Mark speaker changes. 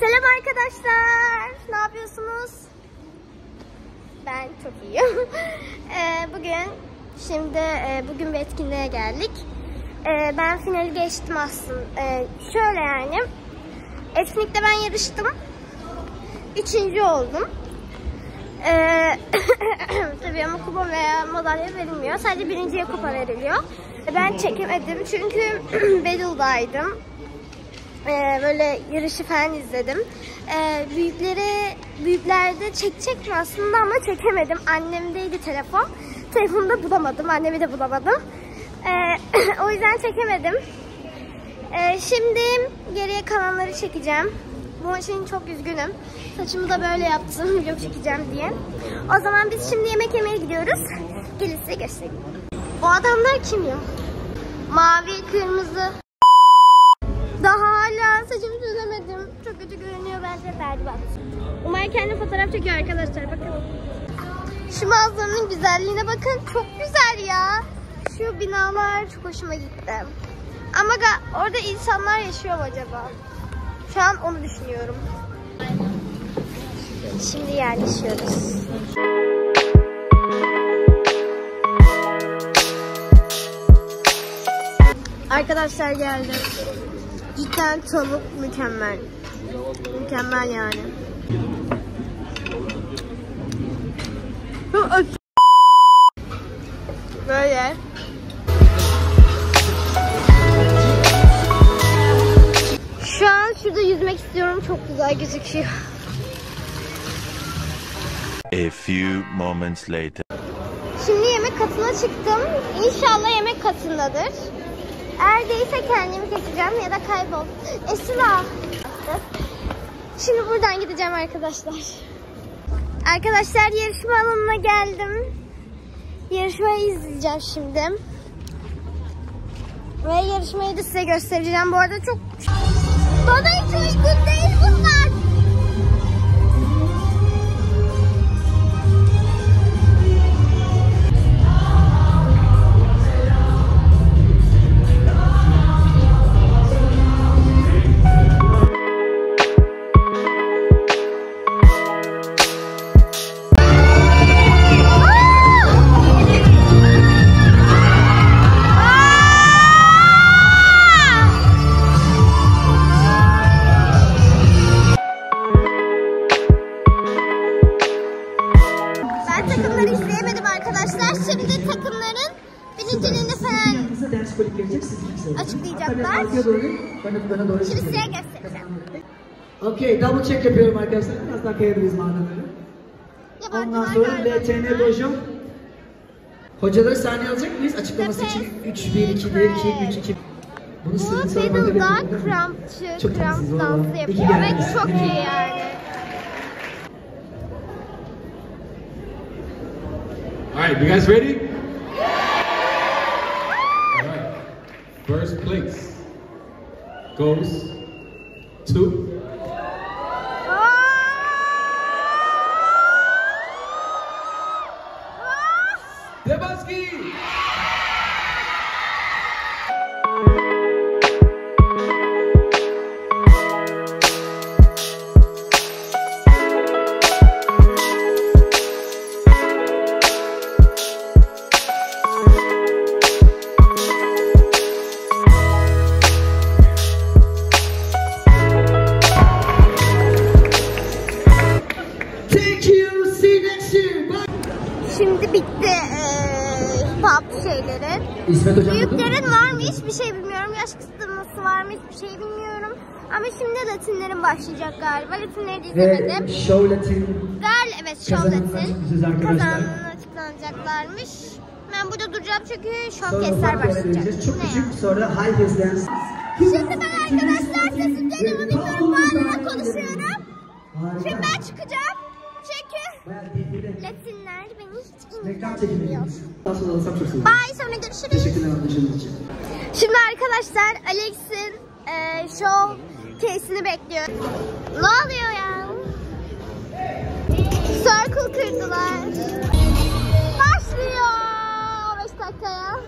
Speaker 1: Selam arkadaşlar. Ne yapıyorsunuz? Ben çok iyiyim. Ee, bugün şimdi e, bugün bir etkinliğe geldik. Ee, ben finali geçtim aslında. Ee, şöyle yani. Etkinlikte ben yarıştım. Üçüncü oldum. Ee, tabii ama kupa veya madalya verilmiyor. Sadece birinciye kupa veriliyor. Ben çekemedim çünkü Bedel'daydım. Ee, böyle yarışı falan izledim. Ee, büyükleri büyüklerde çekecektim aslında ama çekemedim. Annemdeydi telefon. Telefonu da bulamadım. Annemi de bulamadım. Ee, o yüzden çekemedim. Ee, şimdi geriye kalanları çekeceğim. Bu için çok üzgünüm. Saçımı da böyle yaptım video çekeceğim diye. O zaman biz şimdi yemek yemeye gidiyoruz. Gelin size göstereyim. O adamlar kim ya? Mavi, kırmızı. Daha hala saçımı çözemedim. Çok kötü görünüyor bence berbat. Umay kendi fotoğraf çekiyor arkadaşlar bakın. Şu manzaranın güzelliğine bakın. Çok güzel ya. Şu binalar çok hoşuma gitti. Ama orada insanlar yaşıyor mu acaba? Şu an onu düşünüyorum. Şimdi yerleşiyoruz. Arkadaşlar geldi. Cidden tavuk mükemmel. Mükemmel yani. Böyle. Şu an şurada yüzmek istiyorum. Çok güzel gözüküyor.
Speaker 2: A few moments later.
Speaker 1: Şimdi yemek katına çıktım. İnşallah yemek katındadır. Eğer değilse kendimi keseceğim ya da kaybol. Esra. Şimdi buradan gideceğim arkadaşlar. Arkadaşlar yarışma alanına geldim. Yarışmayı izleyeceğim şimdi. Ve yarışmayı da size göstereceğim. Bu arada çok... Bana hiç uygun değil bunlar. Arkadaşlar. Şimdi takımların birinciliğini falan. Açıklayacaklar. Şimdi size göstereceğim.
Speaker 3: Okey, double check yapıyorum arkadaşlar. Biraz daha kayabiliriz.
Speaker 1: Yabancılar
Speaker 3: Ondan sonra. LTN Dojo. Hocaları sahneye alacak mıyız? Açıklaması için 3, 1, 2, 1, 2, 3, 2. Bunu
Speaker 1: Bu Fiddle'da kramp
Speaker 3: tatsız,
Speaker 1: dansı yapıyor ve çok iyi yani.
Speaker 4: Right, you guys ready? All right. First place goes to
Speaker 1: Şimdi bitti eee hip şeyleri.
Speaker 3: İsmet hocam?
Speaker 1: Büyüklerin var mı hiçbir şey bilmiyorum. Yaş kısıtlaması var mı hiçbir şey bilmiyorum. Ama şimdi Latinlerin başlayacak galiba. Latinleri de
Speaker 3: Ve
Speaker 1: izlemedim.
Speaker 3: Show Latin
Speaker 1: Gal evet show Latin. Kazananlar açıklanacaklarmış. Ben burada duracağım çünkü
Speaker 3: ara
Speaker 1: başlayacak.
Speaker 3: Çok küçük sonra High Heels Dance.
Speaker 1: Şimdi ben arkadaşlar sesim geliyor mu bilmiyorum. Bağlama konuşuyorum. Şimdi ben çıkacağım. Çünkü Latinler beni hiç ilgilendirmiyor. Bye sonra görüşürüz.
Speaker 3: Teşekkürler anlaşıldığı için.
Speaker 1: Şimdi arkadaşlar Alex'in e, show case'ini bekliyorum. Ne oluyor ya? Circle kırdılar. Başlıyor 15 dakikaya.